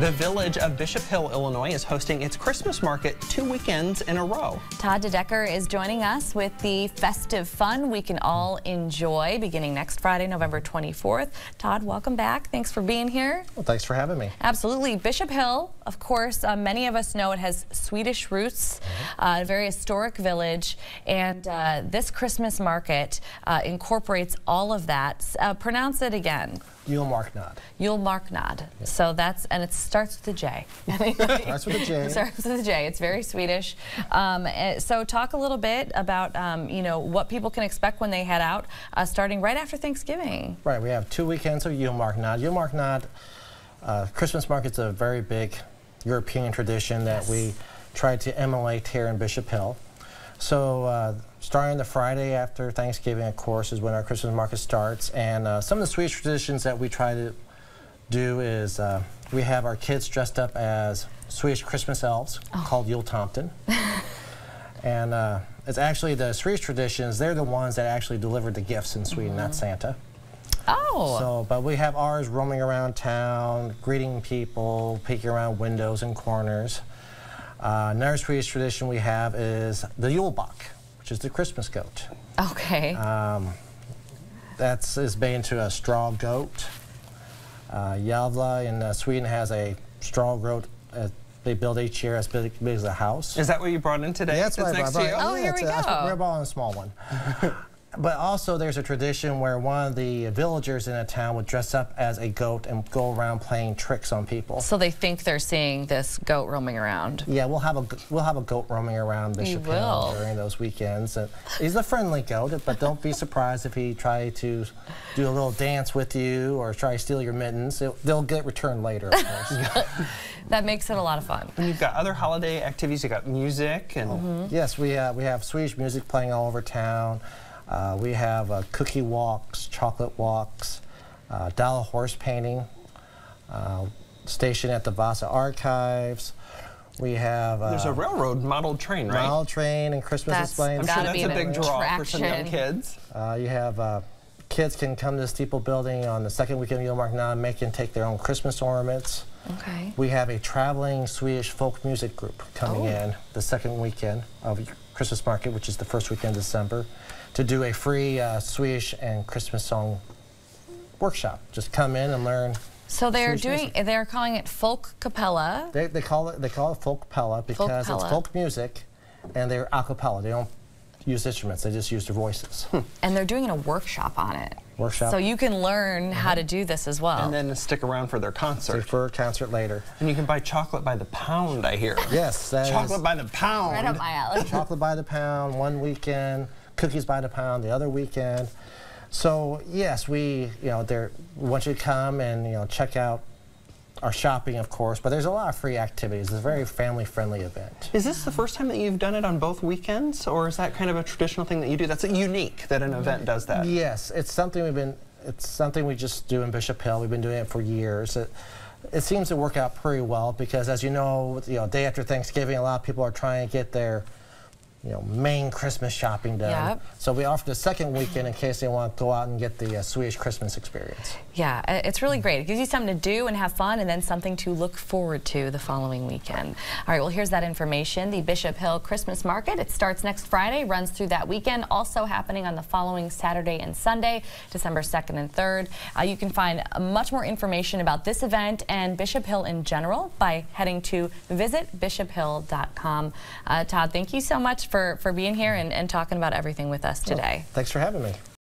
The village of Bishop Hill, Illinois is hosting its Christmas market two weekends in a row. Todd DeDecker is joining us with the festive fun we can all enjoy beginning next Friday, November 24th. Todd, welcome back. Thanks for being here. Well, thanks for having me. Absolutely. Bishop Hill, of course, uh, many of us know it has Swedish roots, mm-hmm. uh, a very historic village, and uh, this Christmas market uh, incorporates all of that. Uh, pronounce it again. Julmarknad. Julmarknad. Yeah. So that's, and it starts with a J. starts with a J. starts with a J. It's very Swedish. Um, eh, so talk a little bit about, um, you know, what people can expect when they head out, uh, starting right after Thanksgiving. Right. We have two weekends of Julmarknad. Julmarknad, uh, Christmas market's a very big European tradition that yes. we try to emulate here in Bishop Hill. So uh, starting the Friday after Thanksgiving, of course, is when our Christmas market starts. And uh, some of the Swedish traditions that we try to do is uh, we have our kids dressed up as Swedish Christmas elves oh. called Jultomten. and uh, it's actually the Swedish traditions, they're the ones that actually delivered the gifts in Sweden, mm -hmm. not mm-hmm. Santa. Oh. So, but we have ours roaming around town, greeting people, peeking around windows and corners. Uh, another Swedish tradition we have is the Julbock, which is the Christmas goat. Okay. Um, that's is made into a straw goat. Uh, Gävle in uh, Sweden has a straw goat uh, they build each year as big, big, as a house. Is that what you brought in today? Yeah, that's what I brought. Oh, here we go. We're buying a small one. But also there's a tradition where one of the villagers in a town would dress up as a goat and go around playing tricks on people. So they think they're seeing this goat roaming around. Yeah, we'll have a we'll have a goat roaming around Bishop Hill during those weekends. And he's a friendly goat, but don't be surprised if he tries to do a little dance with you or try to steal your mittens. It, they'll get returned later, of course. that makes it a lot of fun. And you've got other holiday activities. You've got music and. Mm -hmm. Yes, we uh, we have Swedish music playing all over town. Uh, we have uh, cookie walks, chocolate walks, uh, Dala horse painting, uh, station at the Vasa Archives. We have. There's a uh, railroad model train, right? Model train and Christmas that's displays. I'm sure that's a big draw for some young kids. Uh, you have kids can come to the Steeple Building on the second weekend of Julmarknad and make and take their own Christmas ornaments. Okay. We have a traveling Swedish folk music group coming oh. in the second weekend of Christmas market, which is the first weekend of December, to do a free uh, Swedish and Christmas song workshop. Just come in and learn. So they're doing. Music. They're calling it folk capella. They, they call it. They call it folk capella because folk it's folk music, and they're a cappella. They don't use instruments. They just use their voices. And they're doing a workshop on it. Workshop. So you can learn mm -hmm. how to do this as well. And then stick around for their concert. for a concert later. And you can buy chocolate by the pound, I hear. yes. chocolate by the pound. Right up my alley. chocolate by the pound one weekend, cookies by the pound the other weekend. So yes, we, you know, there want you to come and, you know, check out our shopping, of course, but there's a lot of free activities. It's a very family-friendly event. Is this the first time that you've done it on both weekends, or is that kind of a traditional thing that you do? That's unique that an event does that. Yes, it's something we've been. It's something we just do in Bishop Hill. We've been doing it for years. It, it seems to work out pretty well because, as you know, you know, day after Thanksgiving, a lot of people are trying to get their you know, main Christmas shopping done. Yep. So we offer the second weekend in case they want to go out and get the uh, Swedish Christmas experience. Yeah, it's really great. It gives you something to do and have fun and then something to look forward to the following weekend. All right, well, here's that information. The Bishop Hill Christmas Market, it starts next Friday, runs through that weekend, also happening on the following Saturday and Sunday, December 2nd and 3rd. Uh, you can find much more information about this event and Bishop Hill in general by heading to visitbishophill.com. Uh, Todd, thank you so much for, for being here and, and talking about everything with us today. Well, thanks for having me.